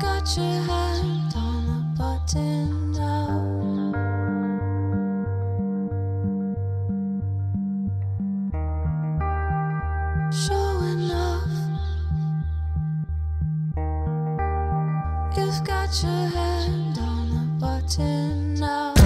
got your hand on the button now. Showing off. You've got your hand on the button now.